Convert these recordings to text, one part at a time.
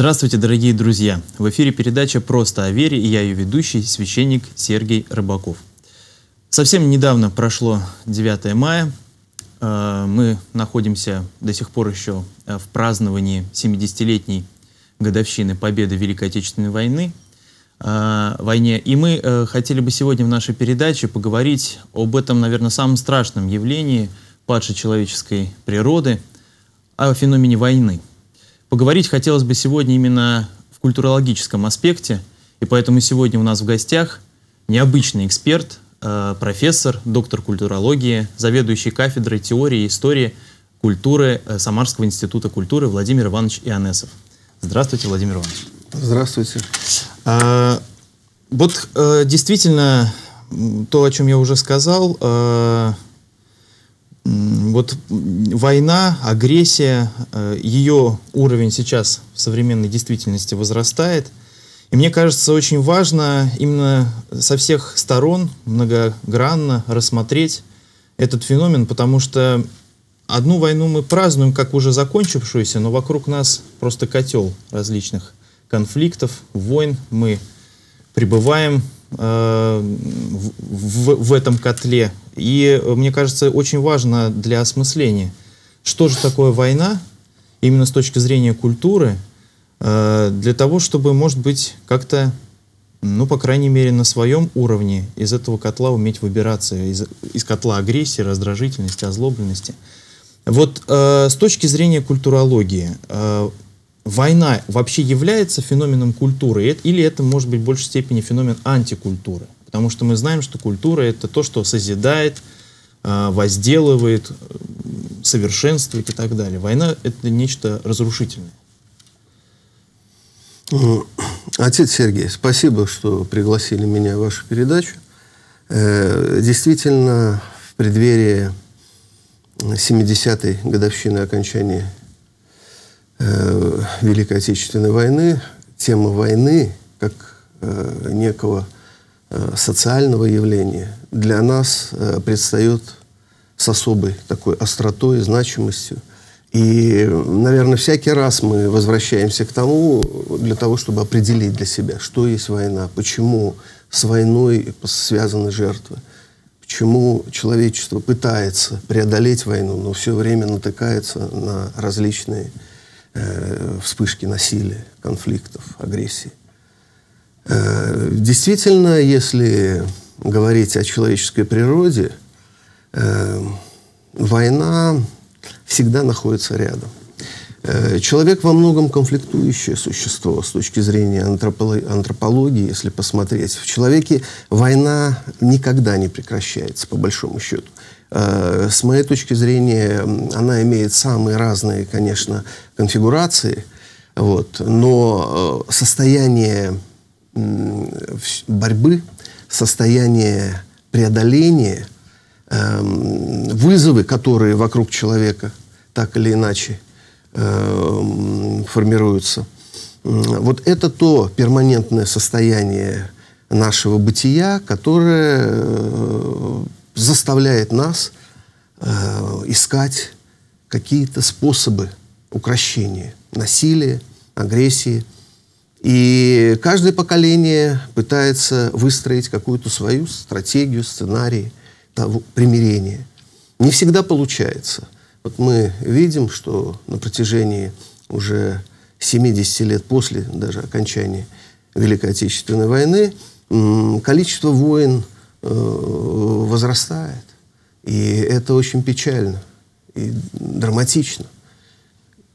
Здравствуйте, дорогие друзья! В эфире передача «Просто о вере» и я ее ведущий, священник Сергей Рыбаков. Совсем недавно прошло 9 мая. Э, мы находимся до сих пор еще э, в праздновании 70-летней годовщины победы Великой Отечественной войны, э, войне. И мы хотели бы сегодня в нашей передаче поговорить об этом, наверное, самом страшном явлении падшей человеческой природы, о феномене войны – Поговорить хотелось бы сегодня именно в культурологическом аспекте, и поэтому сегодня у нас в гостях необычный эксперт, э, профессор, доктор культурологии, заведующий кафедрой теории и истории культуры э, Самарского института культуры Владимир Иванович Ионесов. Здравствуйте, Владимир Иванович. Здравствуйте. А, вот э, действительно то, о чем я уже сказал, вот война, агрессия, э, ее уровень сейчас в современной действительности возрастает. И мне кажется, очень важно именно со всех сторон многогранно рассмотреть этот феномен, потому что одну войну мы празднуем как уже закончившуюся, но вокруг нас просто котел различных конфликтов, войн. Мы пребываем в, в этом котле. И э, мне кажется, очень важно для осмысления, что же такое война, именно с точки зрения культуры, э, для того, чтобы, может быть, как-то, ну, по крайней мере, на своем уровне из этого котла уметь выбираться, из, из котла агрессии, раздражительности, озлобленности. Вот э, с точки зрения культурологии, э, война вообще является феноменом культуры, или это может быть в большей степени феномен антикультуры? Потому что мы знаем, что культура это то, что созидает, а, возделывает, совершенствует и так далее. Война это нечто разрушительное. Отец Сергей, спасибо, что пригласили меня в вашу передачу. Э, действительно, в преддверии 70-й годовщины окончания э, Великой Отечественной войны, тема войны как э, некого э, социального явления для нас э, предстает с особой такой остротой, значимостью. И, наверное, всякий раз мы возвращаемся к тому, для того, чтобы определить для себя, что есть война, почему с войной связаны жертвы, почему человечество пытается преодолеть войну, но все время натыкается на различные э, вспышки насилия, конфликтов, агрессии. Э, действительно, если говорить о человеческой природе, э, война всегда находится рядом. Э, человек во многом конфликтующее существо с точки зрения антропологии, если посмотреть. В человеке война никогда не прекращается, по большому счету. Э, с моей точки зрения, она имеет самые разные, конечно, конфигурации, вот, но э, состояние борьбы, состояние преодоления, эм, вызовы, которые вокруг человека так или иначе эм, формируются, вот это то перманентное состояние нашего бытия, которое э, заставляет нас э, искать какие-то способы укрощения насилия, агрессии. И каждое поколение пытается выстроить какую-то свою стратегию, сценарий того, примирения. Не всегда получается. Вот мы видим, что на протяжении уже 70 лет после даже окончания Великой Отечественной войны количество войн возрастает. И это очень печально и драматично.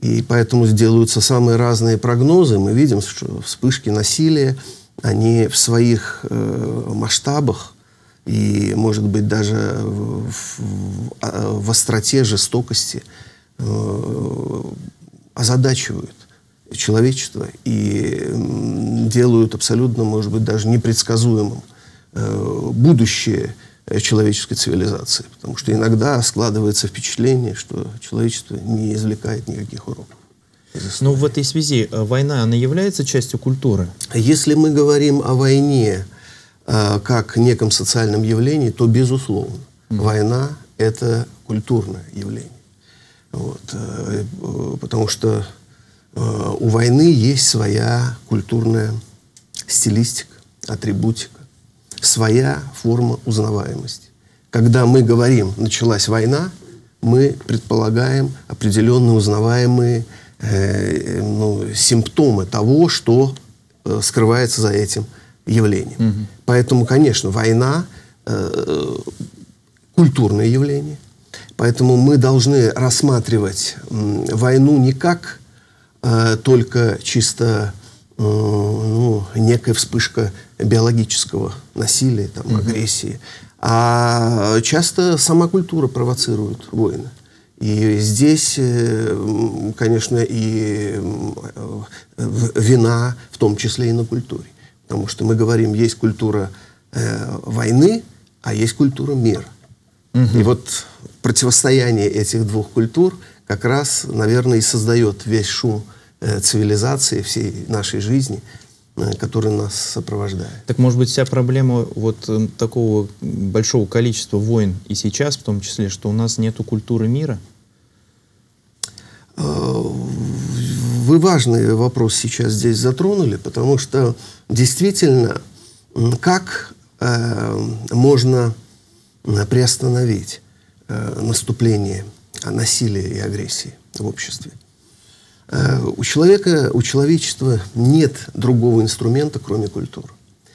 И поэтому сделаются самые разные прогнозы. Мы видим, что вспышки насилия, они в своих э, масштабах и, может быть, даже в, в, а, в остроте жестокости э, озадачивают человечество и делают абсолютно, может быть, даже непредсказуемым Э, будущее э, человеческой цивилизации. Потому что иногда складывается впечатление, что человечество не извлекает никаких уроков. Но в этой связи э, война, она является частью культуры? Если мы говорим о войне э, как неком социальном явлении, то безусловно. Mm. Война – это культурное явление. Вот, потому что у войны есть своя культурная стилистика, атрибутика, своя форма узнаваемости. Когда мы говорим «началась война», мы предполагаем определенные узнаваемые э, ну, симптомы того, что э, скрывается за этим явлением. Угу. Поэтому, конечно, война э, культурное явление. Поэтому мы должны рассматривать э, войну не как э, только чисто э, ну, некая вспышка биологического насилия, там, угу. агрессии, а часто сама культура провоцирует войны. И здесь, э, конечно, и э, вина, в том числе и на культуре. Потому что мы говорим, есть культура э, войны, а есть культура мира. Угу. И вот противостояние этих двух культур как раз, наверное, и создает весь шум цивилизации, всей нашей жизни, который нас сопровождает. Так может быть вся проблема вот э, такого большого количества войн и сейчас в том числе, что у нас нету культуры мира? Э, вы важный вопрос сейчас здесь затронули, потому что действительно, как э, можно приостановить э, наступление насилия и агрессии в обществе? Э, у человека, у человечества нет другого инструмента, кроме культуры.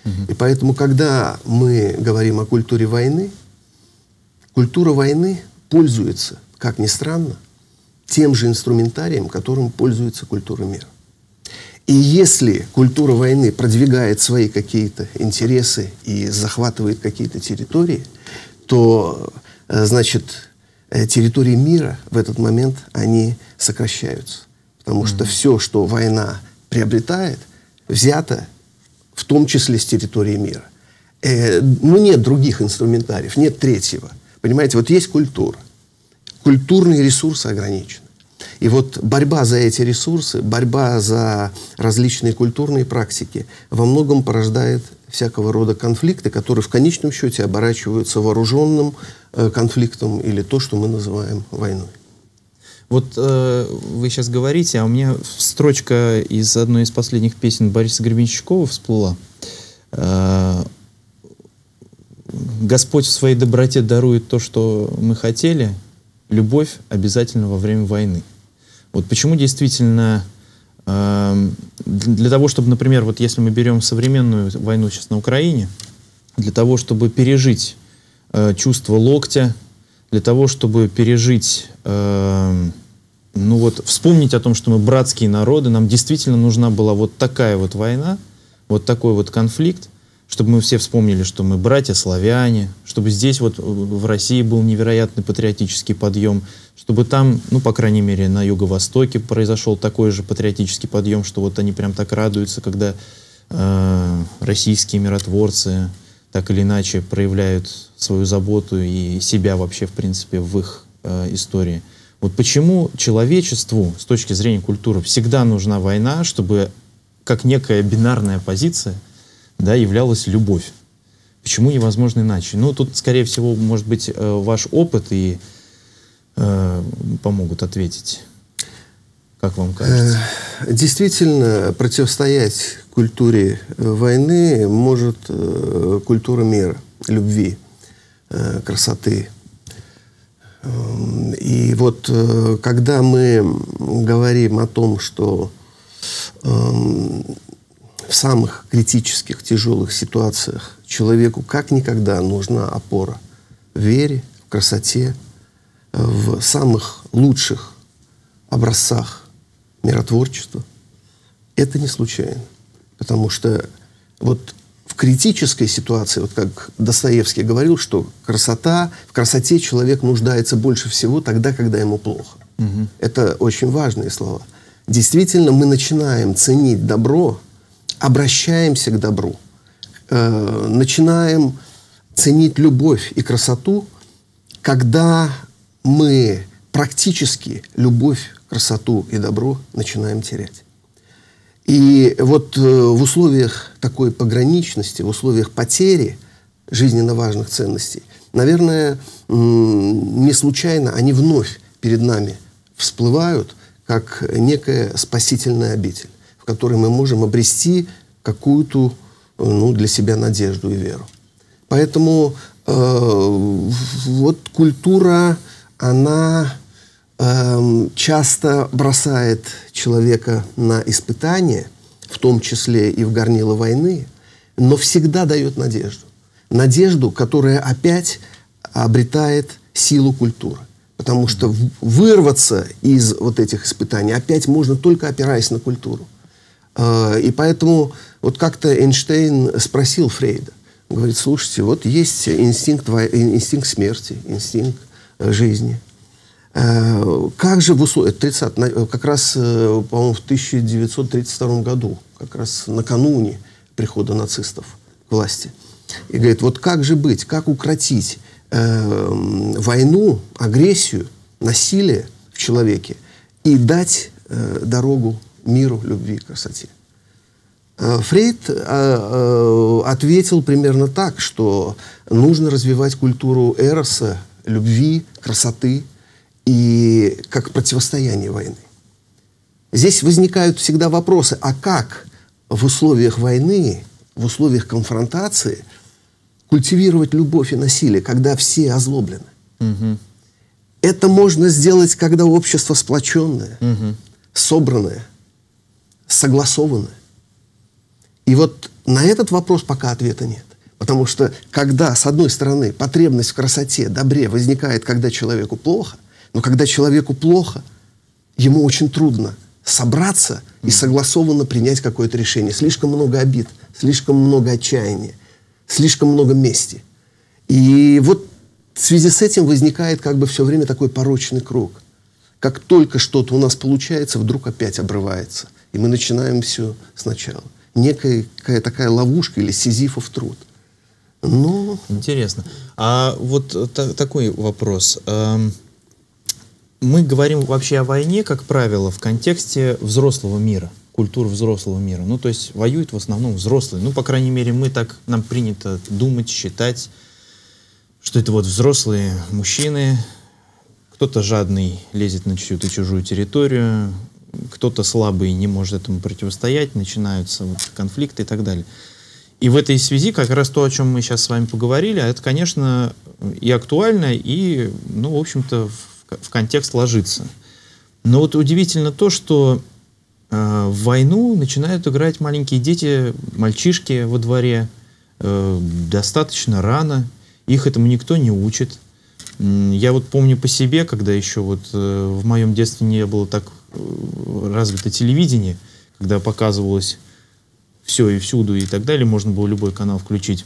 Угу. И поэтому, когда мы говорим о культуре войны, культура войны пользуется, как ни странно, тем же инструментарием, которым пользуется культура мира. И если культура войны продвигает свои какие-то интересы и захватывает какие-то территории, то, э, значит, э, территории мира в этот момент, они сокращаются. Потому что все, что война приобретает, взято в том числе с территории мира. Э, ну, нет других инструментариев, нет третьего. Понимаете, вот есть культура. Культурные ресурсы ограничены. И вот борьба за эти ресурсы, борьба за различные культурные практики во многом порождает всякого рода конфликты, которые в конечном счете оборачиваются вооруженным э, конфликтом или то, что мы называем войной. Вот э, вы сейчас говорите, а у меня строчка из одной из последних песен Бориса Гребенщикова всплыла. Э, Господь в своей доброте дарует то, что мы хотели, любовь обязательно во время войны. Вот почему действительно э, для того, чтобы, например, вот если мы берем современную войну сейчас на Украине, для того, чтобы пережить э, чувство локтя, для того, чтобы пережить, э, ну вот, вспомнить о том, что мы братские народы, нам действительно нужна была вот такая вот война, вот такой вот конфликт, чтобы мы все вспомнили, что мы братья-славяне, чтобы здесь вот в России был невероятный патриотический подъем, чтобы там, ну, по крайней мере, на юго-востоке произошел такой же патриотический подъем, что вот они прям так радуются, когда э, российские миротворцы так или иначе проявляют свою заботу и себя вообще, в принципе, в их э, истории. Вот почему человечеству с точки зрения культуры всегда нужна война, чтобы как некая бинарная позиция – да, являлась любовь. Почему невозможно иначе? Ну, тут, скорее всего, может быть, э, ваш опыт и э, помогут ответить. Как вам кажется? Э, действительно, противостоять культуре войны может культура мира, любви, красоты. И вот когда мы говорим о том, что эм, в самых критических, тяжелых ситуациях человеку как никогда нужна опора в вере, в красоте, в самых лучших образцах миротворчества. Это не случайно. Потому что вот критической ситуации, вот как Достоевский говорил, что красота, в красоте человек нуждается больше всего тогда, когда ему плохо. Угу. Это очень важные слова. Действительно, мы начинаем ценить добро, обращаемся к добру, э, начинаем ценить любовь и красоту, когда мы практически любовь, красоту и добро начинаем терять. И вот э, в условиях такой пограничности, в условиях потери жизненно важных ценностей, наверное, не случайно они вновь перед нами всплывают как некая спасительная обитель, в которой мы можем обрести какую-то ну, для себя надежду и веру. Поэтому э, вот культура, она э, часто бросает человека на испытание, в том числе и в горнило войны, но всегда дает надежду. Надежду, которая опять обретает силу культуры. Потому что вырваться из вот этих испытаний опять можно только опираясь на культуру. Э, и поэтому вот как-то Эйнштейн спросил Фрейда, говорит, слушайте, вот есть инстинкт, инстинкт смерти, инстинкт э, жизни. Э, как же в условиях, 30, как раз, по-моему, в 1932 году, как раз накануне прихода нацистов к власти. И говорит, вот как же быть, как укротить э, войну, агрессию, насилие в человеке и дать э, дорогу миру, любви, красоте. Э, Фрейд э, э, ответил примерно так, что нужно развивать культуру эроса, любви, красоты и как противостояние войны. Здесь возникают всегда вопросы, а как в условиях войны, в условиях конфронтации культивировать любовь и насилие, когда все озлоблены? Угу. Это можно сделать, когда общество сплоченное, угу. собранное, согласованы. И вот на этот вопрос пока ответа нет. Потому что когда, с одной стороны, потребность в красоте, добре возникает, когда человеку плохо, но когда человеку плохо, ему очень трудно собраться и согласованно принять какое-то решение. Слишком много обид, слишком много отчаяния, слишком много мести. И вот в связи с этим возникает как бы все время такой порочный круг. Как только что-то у нас получается, вдруг опять обрывается – и мы начинаем все сначала. Некая такая ловушка или сизифов труд. Но... Интересно. А вот та такой вопрос. Мы говорим вообще о войне, как правило, в контексте взрослого мира, культуры взрослого мира. Ну, то есть воюют в основном взрослые. Ну, по крайней мере, мы так, нам принято думать, считать, что это вот взрослые мужчины, кто-то жадный лезет на чью-то чужую территорию, кто-то слабый не может этому противостоять, начинаются вот конфликты и так далее. И в этой связи как раз то, о чем мы сейчас с вами поговорили, это, конечно, и актуально, и, ну, в общем-то, в контекст ложится. Но вот удивительно то, что э, в войну начинают играть маленькие дети, мальчишки во дворе, э, достаточно рано, их этому никто не учит. Я вот помню по себе, когда еще вот э, в моем детстве не было так развито телевидение, когда показывалось все и всюду и так далее, можно было любой канал включить.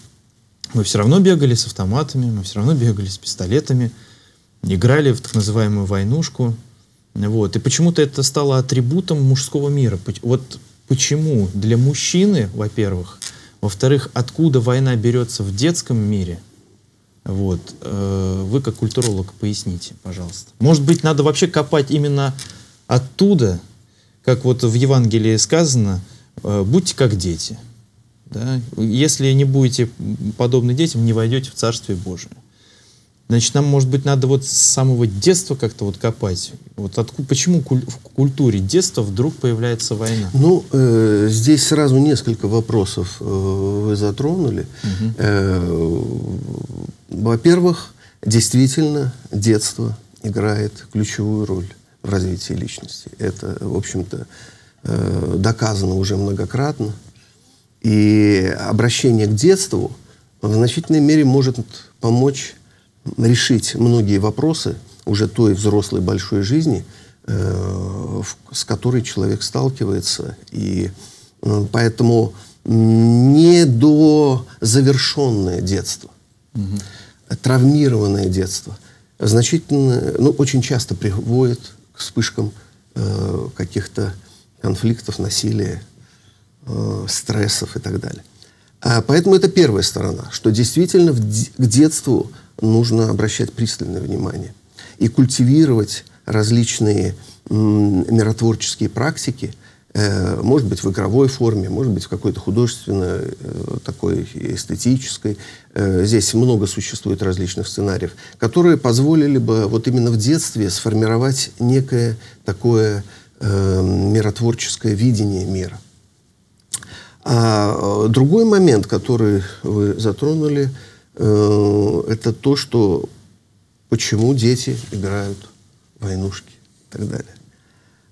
Мы все равно бегали с автоматами, мы все равно бегали с пистолетами, играли в так называемую войнушку. Вот. И почему-то это стало атрибутом мужского мира. Вот почему для мужчины, во-первых, во-вторых, откуда война берется в детском мире, вот, э, вы как культуролог поясните, пожалуйста. Может быть, надо вообще копать именно оттуда, как вот в Евангелии сказано, э, будьте как дети. Да? Если не будете подобны детям, не войдете в Царствие Божие. Значит, нам, может быть, надо вот с самого детства как-то вот копать. Вот откуда, почему в культуре детства вдруг появляется война? Ну, э, здесь сразу несколько вопросов э, вы затронули. Угу. Э, во-первых, действительно, детство играет ключевую роль в развитии личности. Это, в общем-то, э, доказано уже многократно. И обращение к детству в значительной мере может помочь решить многие вопросы уже той взрослой большой жизни, э, с которой человек сталкивается. И э, поэтому не до завершенное детство, угу. травмированное детство значительно, ну, очень часто приводит к вспышкам э, каких-то конфликтов, насилия, э, стрессов и так далее. А, поэтому это первая сторона, что действительно в, к детству нужно обращать пристальное внимание и культивировать различные миротворческие практики – Э, может быть в игровой форме, может быть в какой-то художественной, э, такой эстетической. Э, здесь много существует различных сценариев, которые позволили бы вот именно в детстве сформировать некое такое миротворческое видение мира. А другой момент, который вы затронули, это то, что почему дети играют в войнушки и так далее.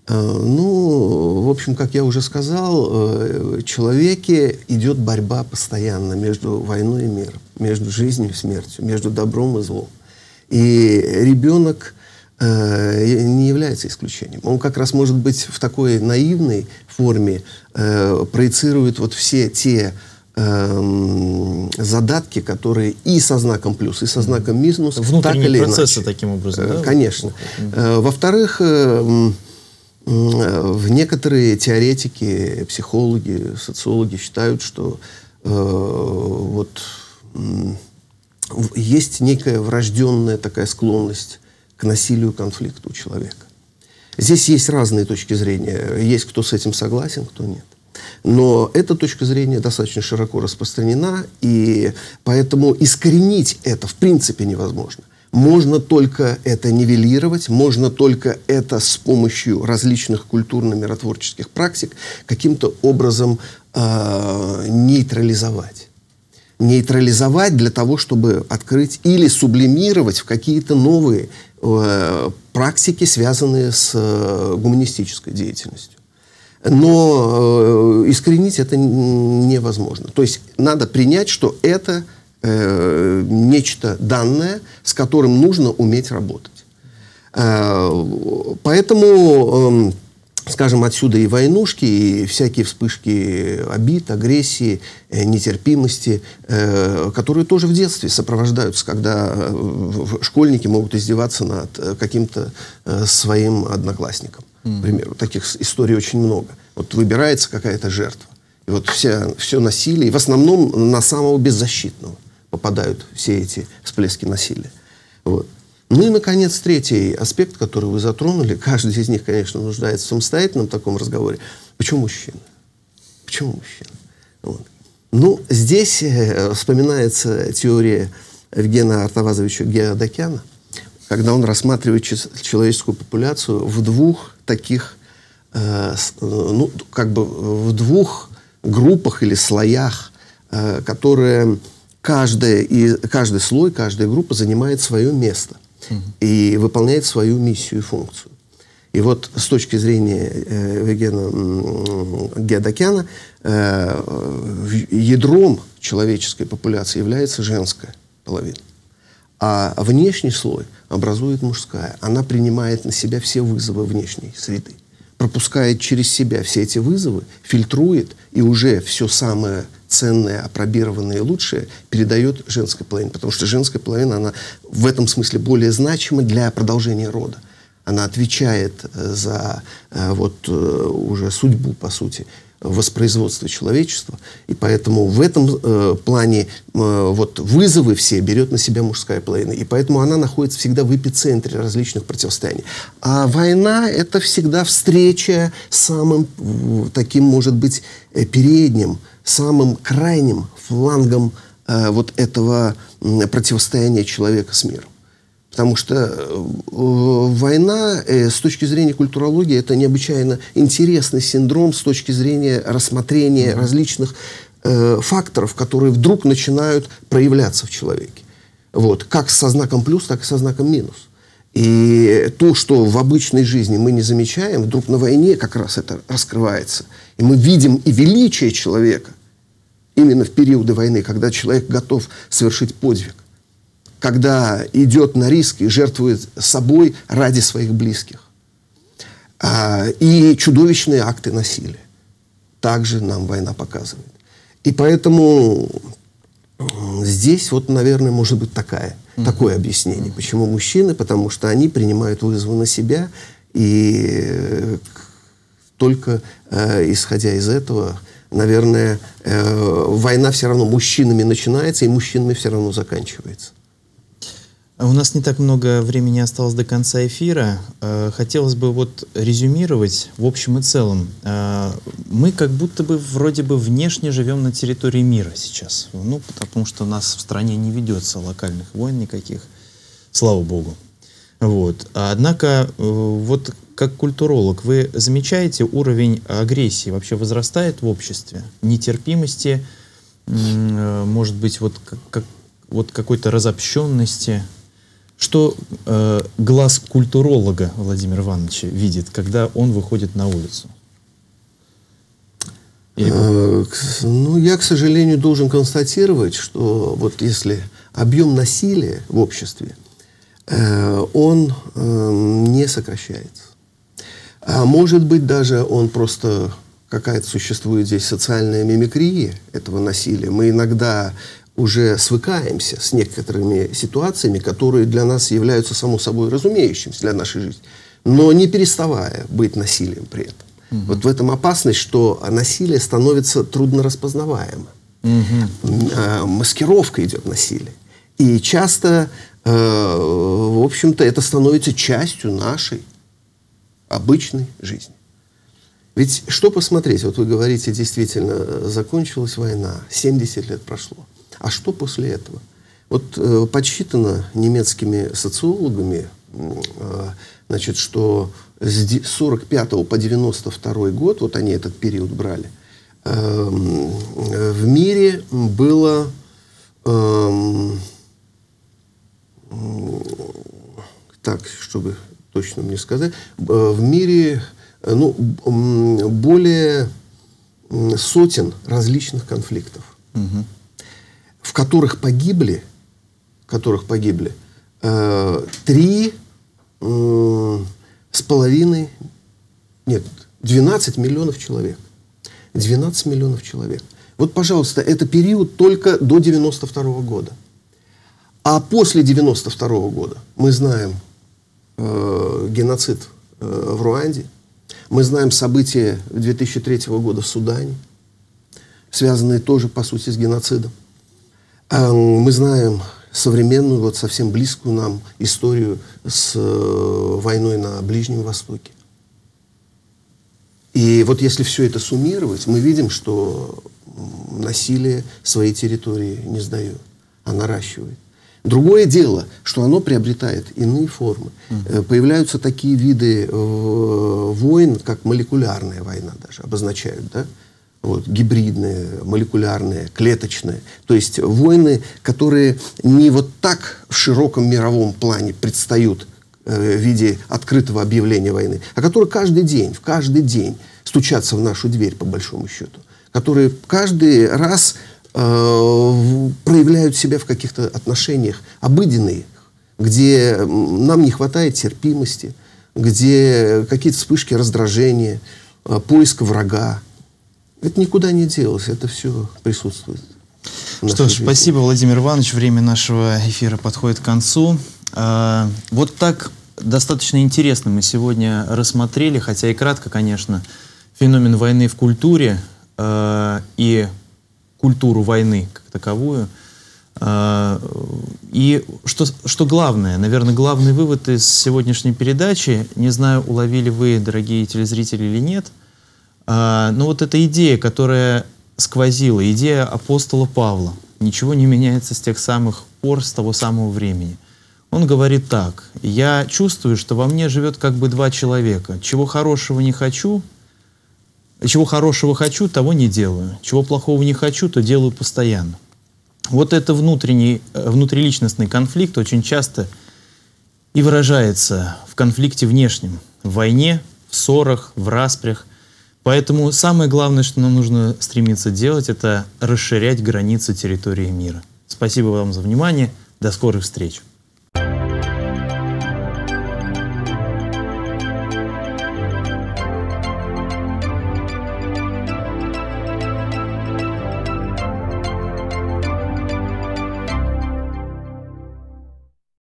Э, ну, в общем, как я уже сказал, э, в человеке идет борьба постоянно между войной и миром, между жизнью и смертью, между добром и злом. И ребенок э, не является исключением. Он как раз может быть в такой наивной форме, проецирует вот все те эм, задатки, которые и со знаком плюс, и со знаком минус. Внутренние так или процессы иначе. таким образом, да? Конечно. Во-вторых, эм, в некоторые теоретики, психологи, социологи считают, что э, вот э, есть некая врожденная такая склонность к насилию, конфликту у человека. Здесь есть разные точки зрения. Есть кто с этим согласен, кто нет. Но эта точка зрения достаточно широко распространена, и поэтому искоренить это в принципе невозможно. Можно только это нивелировать, можно только это с помощью различных культурно-миротворческих практик каким-то образом э, нейтрализовать. Нейтрализовать для того, чтобы открыть или сублимировать в какие-то новые э, практики, связанные с э, гуманистической деятельностью. Но э, искоренить это невозможно. То есть надо принять, что это э, нечто данное, с которым нужно уметь работать. Э, поэтому, э, скажем, отсюда и войнушки, и всякие вспышки обид, агрессии, э, нетерпимости, э, которые тоже в детстве сопровождаются, когда э, школьники могут издеваться над э, каким-то э, своим одноклассником. К примеру, таких историй очень много. Вот выбирается какая-то жертва. И вот вся, все насилие, и в основном на самого беззащитного попадают все эти всплески насилия. Вот. Ну и, наконец, третий аспект, который вы затронули, каждый из них, конечно, нуждается в самостоятельном таком разговоре. Почему мужчина? Почему мужчина? Вот. Ну, здесь э, вспоминается теория Евгения Артавазовича Геодокяна, когда он рассматривает человеческую популяцию в двух таких, э, ну, как бы в двух группах или слоях, э, которые каждая, и, каждый слой, каждая группа занимает свое место угу. и выполняет свою миссию и функцию. И вот с точки зрения э, Евгена Геодокяна, э, ядром человеческой популяции является женская половина. А внешний слой образует мужская. Она принимает на себя все вызовы внешней среды пропускает через себя все эти вызовы, фильтрует и уже все самое ценное, опробированное и лучшее передает женской половине. Потому что женская половина, она в этом смысле более значима для продолжения рода. Она отвечает э, за э, вот э, уже судьбу, по сути, воспроизводства человечества. И поэтому в этом плане вот вызовы все берет на себя мужская половина. И поэтому она находится всегда в эпицентре различных противостояний. А война — это всегда встреча самым таким, может быть, передним, самым крайним флангом вот этого противостояния человека с миром. Потому что э, война э, с точки зрения культурологии это необычайно интересный синдром с точки зрения рассмотрения mm-hmm. различных э, факторов, которые вдруг начинают проявляться в человеке. Вот. Как со знаком плюс, так и со знаком минус. И то, что в обычной жизни мы не замечаем, вдруг на войне как раз это раскрывается. И мы видим и величие человека именно в периоды войны, когда человек готов совершить подвиг когда идет на риск и жертвует собой ради своих близких. А, и чудовищные акты насилия. Также нам война показывает. И поэтому здесь вот, наверное, может быть такая, mm-hmm. такое объяснение. Почему мужчины? Потому что они принимают вызовы на себя, и э, только э, исходя из этого, наверное, э, война все равно мужчинами начинается и мужчинами все равно заканчивается. А у нас не так много времени осталось до конца эфира. Э, хотелось бы вот резюмировать в общем и целом. Э, мы как будто бы вроде бы внешне живем на территории мира сейчас. Ну, потому что у нас в стране не ведется локальных войн никаких. Слава богу. Вот. Однако, вот как культуролог, вы замечаете уровень агрессии вообще возрастает в обществе? Нетерпимости, может быть, вот, как, вот какой-то разобщенности? Что э, глаз культуролога Владимира Ивановича видит, когда он выходит на улицу? Или... Э, ну, я, к сожалению, должен констатировать, что вот если объем насилия в обществе, э, он э, не сокращается. А может быть, даже он просто какая-то существует здесь социальная мимикрия этого насилия. Мы иногда уже свыкаемся с некоторыми ситуациями, которые для нас являются само собой разумеющимся для нашей жизни, но не переставая быть насилием при этом. Угу. Вот в этом опасность, что насилие становится трудно распознаваемым. Угу. Маскировка идет насилия. И часто, э, в общем-то, это становится частью нашей обычной жизни. Ведь что посмотреть? Вот вы говорите, действительно, закончилась война, 70 лет прошло. А что после этого? Вот э, подсчитано немецкими социологами, э, значит, что с 45 по 92 год, вот они этот период брали, э, в мире было э, так, чтобы точно мне сказать, э, в мире э, ну, более сотен различных конфликтов. Угу в которых погибли, которых погибли э, три э, с половиной, нет, 12 миллионов человек. 12 миллионов человек. Вот, пожалуйста, это период только до 92 -го года. А после 92 -го года мы знаем э, геноцид э, в Руанде, мы знаем события 2003 года в Судане, связанные тоже, по сути, с геноцидом. Мы знаем современную, вот совсем близкую нам историю с э, войной на Ближнем Востоке. И вот если все это суммировать, мы видим, что насилие своей территории не сдает, а наращивает. Другое дело, что оно приобретает иные формы. Mm-hmm. Появляются такие виды э, войн, как молекулярная война даже обозначают, да? Вот, гибридные, молекулярные, клеточные. То есть войны, которые не вот так в широком мировом плане предстают э, в виде открытого объявления войны, а которые каждый день, в каждый день стучатся в нашу дверь, по большому счету. Которые каждый раз э, проявляют себя в каких-то отношениях обыденных, где нам не хватает терпимости, где какие-то вспышки раздражения, э, поиска врага, это никуда не делось, это все присутствует. Что ж, спасибо, Владимир Иванович. Время нашего эфира подходит к концу. А, вот так достаточно интересно мы сегодня рассмотрели, хотя и кратко, конечно, феномен войны в культуре э, и культуру войны как таковую. Э, и что, что главное, наверное, главный вывод из сегодняшней передачи, не знаю, уловили вы, дорогие телезрители, или нет – а, ну вот эта идея, которая сквозила, идея апостола Павла, ничего не меняется с тех самых пор, с того самого времени. Он говорит так, я чувствую, что во мне живет как бы два человека. Чего хорошего не хочу, чего хорошего хочу, того не делаю. Чего плохого не хочу, то делаю постоянно. Вот это внутренний, э, внутриличностный конфликт очень часто и выражается в конфликте внешнем, в войне, в ссорах, в распрях. Поэтому самое главное, что нам нужно стремиться делать, это расширять границы территории мира. Спасибо вам за внимание. До скорых встреч.